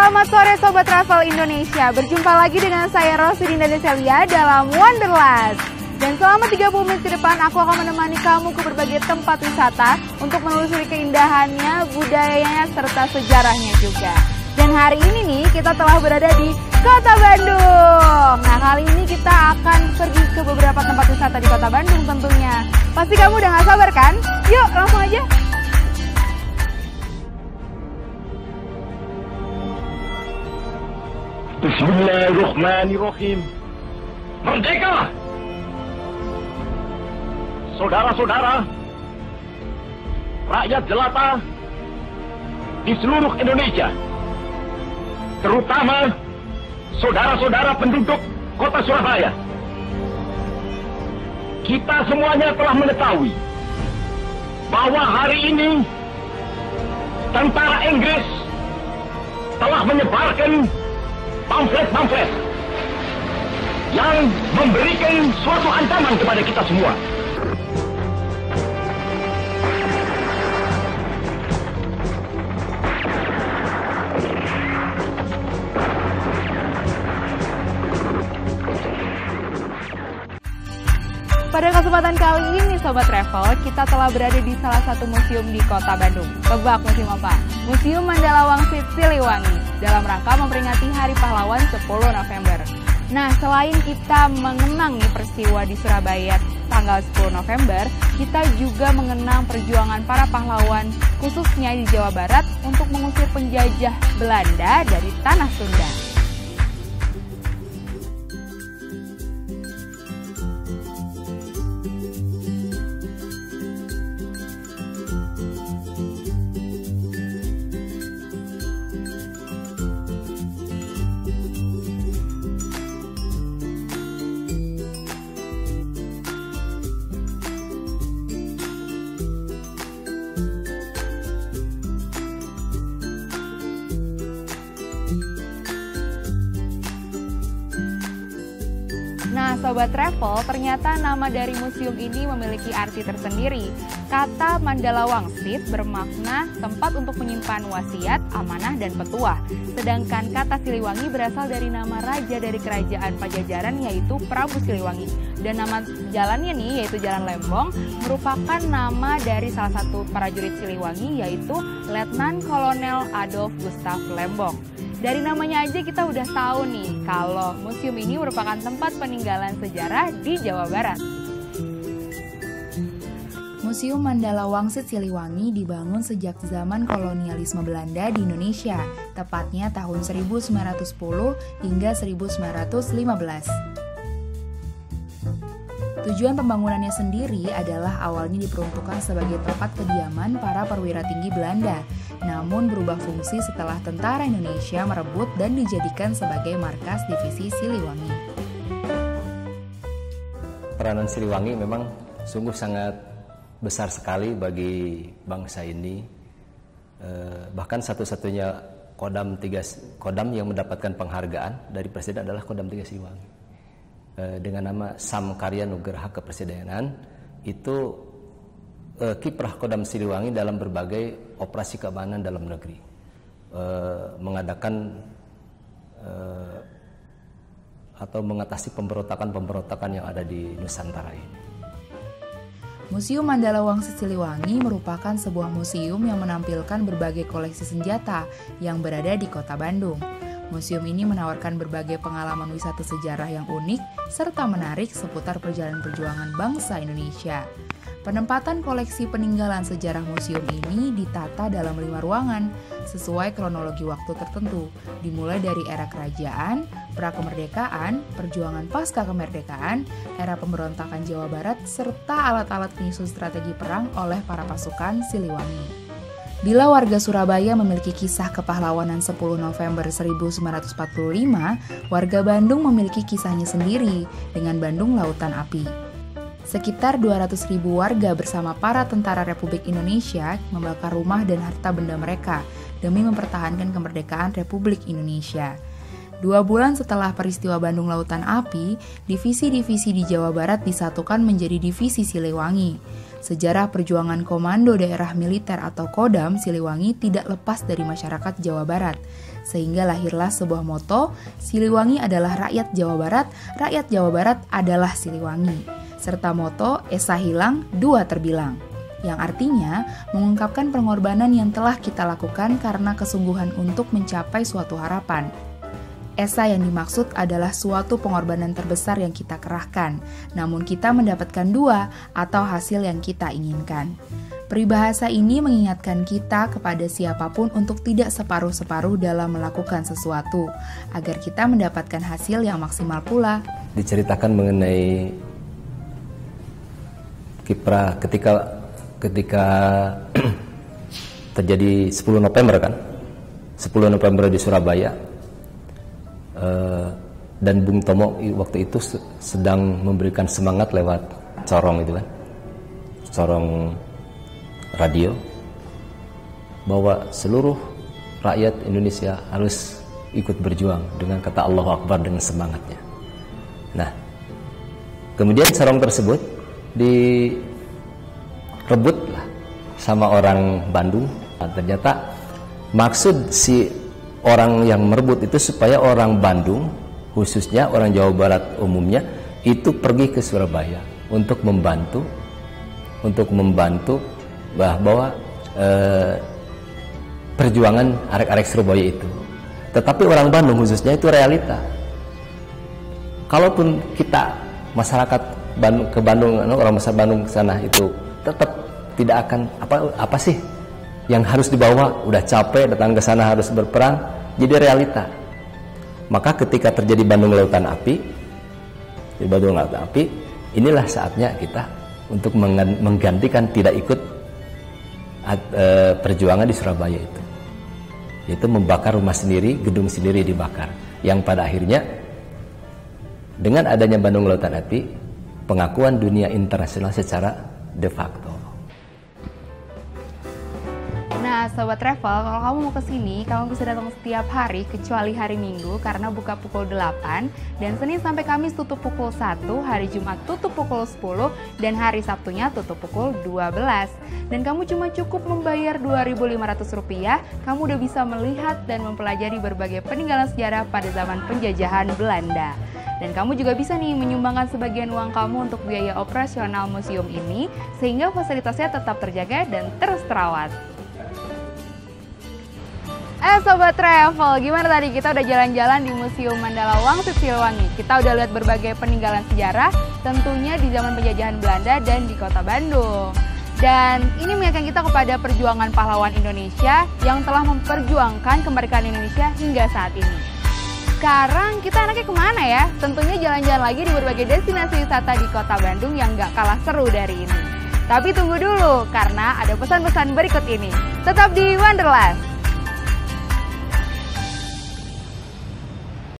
Selamat sore Sobat Travel Indonesia. Berjumpa lagi dengan saya Rosidin dan Celia dalam Wanderlust Dan selama 30 menit ke depan aku akan menemani kamu ke berbagai tempat wisata Untuk menelusuri keindahannya, budayanya, serta sejarahnya juga. Dan hari ini nih kita telah berada di Kota Bandung. Nah kali ini kita akan pergi ke beberapa tempat wisata di Kota Bandung tentunya. Pasti kamu udah gak sabar kan? Yuk langsung aja Bismillahirrahmanirrahim. Merdeka! Saudara-saudara, rakyat jelata di seluruh Indonesia, terutama saudara-saudara penduduk kota Surabaya. Kita semuanya telah mengetahui bahwa hari ini tentara Inggris telah menyebarkan pamflet-pamflet yang memberikan suatu ancaman kepada kita semua. Pada kesempatan kali ini Sobat Travel, kita telah berada di salah satu museum di kota Bandung. Tebak museum apa? Museum Mandala Wangsit Siliwangi dalam rangka memperingati Hari Pahlawan 10 November. Nah, selain kita mengenang nih peristiwa di Surabaya tanggal 10 November, kita juga mengenang perjuangan para pahlawan khususnya di Jawa Barat untuk mengusir penjajah Belanda dari tanah Sunda. Nah, Sobat Travel, ternyata nama dari museum ini memiliki arti tersendiri. Kata Mandala Wangsit bermakna tempat untuk menyimpan wasiat, amanah, dan petuah. Sedangkan kata Siliwangi berasal dari nama raja dari kerajaan Pajajaran yaitu Prabu Siliwangi. Dan nama jalannya nih yaitu Jalan Lembong merupakan nama dari salah satu prajurit Siliwangi yaitu Letnan Kolonel Adolf Gustav Lembong. Dari namanya aja kita udah tahu nih kalau museum ini merupakan tempat peninggalan sejarah di Jawa Barat. Museum Mandala Wangsit Siliwangi dibangun sejak zaman kolonialisme Belanda di Indonesia, tepatnya tahun 1910 hingga 1915. Tujuan pembangunannya sendiri adalah awalnya diperuntukkan sebagai tempat kediaman para perwira tinggi Belanda, namun berubah fungsi setelah tentara Indonesia merebut dan dijadikan sebagai markas divisi Siliwangi. Peranan Siliwangi memang sungguh sangat besar sekali bagi bangsa ini. Eh, bahkan satu-satunya Kodam tiga Kodam yang mendapatkan penghargaan dari presiden adalah Kodam tiga Siliwangi eh, dengan nama Sam Karya Nugraha Kepresidenan itu eh, kiprah Kodam Siliwangi dalam berbagai operasi keamanan dalam negeri eh, mengadakan eh, atau mengatasi pemberontakan-pemberontakan yang ada di Nusantara ini. Museum Mandala Wangsit Siliwangi merupakan sebuah museum yang menampilkan berbagai koleksi senjata yang berada di kota Bandung. Museum ini menawarkan berbagai pengalaman wisata sejarah yang unik serta menarik seputar perjalanan perjuangan bangsa Indonesia. Penempatan koleksi peninggalan sejarah museum ini ditata dalam lima ruangan sesuai kronologi waktu tertentu, dimulai dari era kerajaan, pra-kemerdekaan, perjuangan pasca kemerdekaan, era pemberontakan Jawa Barat, serta alat-alat penyusun strategi perang oleh para pasukan Siliwangi. Bila warga Surabaya memiliki kisah kepahlawanan 10 November 1945, warga Bandung memiliki kisahnya sendiri dengan Bandung Lautan Api. Sekitar 200 ribu warga bersama para tentara Republik Indonesia membakar rumah dan harta benda mereka demi mempertahankan kemerdekaan Republik Indonesia. Dua bulan setelah peristiwa Bandung Lautan Api, divisi-divisi di Jawa Barat disatukan menjadi divisi Siliwangi. Sejarah perjuangan Komando Daerah Militer atau Kodam Siliwangi tidak lepas dari masyarakat Jawa Barat, sehingga lahirlah sebuah moto, Siliwangi adalah rakyat Jawa Barat, rakyat Jawa Barat adalah Siliwangi, serta moto Esa hilang, dua terbilang yang artinya mengungkapkan pengorbanan yang telah kita lakukan karena kesungguhan untuk mencapai suatu harapan. Esa yang dimaksud adalah suatu pengorbanan terbesar yang kita kerahkan, namun kita mendapatkan dua atau hasil yang kita inginkan. Peribahasa ini mengingatkan kita kepada siapa pun untuk tidak separuh-separuh dalam melakukan sesuatu, agar kita mendapatkan hasil yang maksimal pula. Diceritakan mengenai kiprah ketika ketika terjadi 10 November kan? 10 November di Surabaya. Uh, dan Bung Tomo waktu itu sedang memberikan semangat lewat corong itu kan? Corong radio. Bahwa seluruh rakyat Indonesia harus ikut berjuang dengan kata Allah Akbar dengan semangatnya. Nah, kemudian corong tersebut di rebut lah sama orang Bandung. Nah, ternyata maksud si orang yang merebut itu supaya orang Bandung khususnya orang Jawa Barat umumnya itu pergi ke Surabaya untuk membantu untuk membantu bahwa eh, perjuangan arek-arek Surabaya itu. Tetapi orang Bandung khususnya itu realita. Kalaupun kita masyarakat Bandung ke Bandung orang masyarakat Bandung ke sana itu tetap tidak akan apa apa sih yang harus dibawa? Udah capek datang ke sana harus berperang jadi realita. Maka ketika terjadi Bandung Lautan Api di Bandung Lautan Api inilah saatnya kita untuk menggantikan tidak ikut uh, perjuangan di Surabaya itu. Yaitu membakar rumah sendiri gedung sendiri dibakar. Yang pada akhirnya dengan adanya Bandung Lautan Api pengakuan dunia internasional secara de facto Nah, sobat travel, kalau kamu mau ke sini, kamu bisa datang setiap hari kecuali hari Minggu karena buka pukul 8 dan Senin sampai Kamis tutup pukul 1, hari Jumat tutup pukul 10 dan hari Sabtunya tutup pukul 12. Dan kamu cuma cukup membayar Rp2.500, kamu udah bisa melihat dan mempelajari berbagai peninggalan sejarah pada zaman penjajahan Belanda. Dan kamu juga bisa nih menyumbangkan sebagian uang kamu untuk biaya operasional museum ini sehingga fasilitasnya tetap terjaga dan terus terawat. Eh Sobat Travel, gimana tadi kita udah jalan-jalan di Museum Mandala Wangsit Siliwangi. Kita udah lihat berbagai peninggalan sejarah, tentunya di zaman penjajahan Belanda dan di kota Bandung. Dan ini mengingatkan kita kepada perjuangan pahlawan Indonesia yang telah memperjuangkan kemerdekaan Indonesia hingga saat ini. Sekarang kita anaknya ke mana ya? Tentunya jalan-jalan lagi di berbagai destinasi wisata di kota Bandung yang gak kalah seru dari ini. Tapi tunggu dulu, karena ada pesan-pesan berikut ini. Tetap di Wanderlust.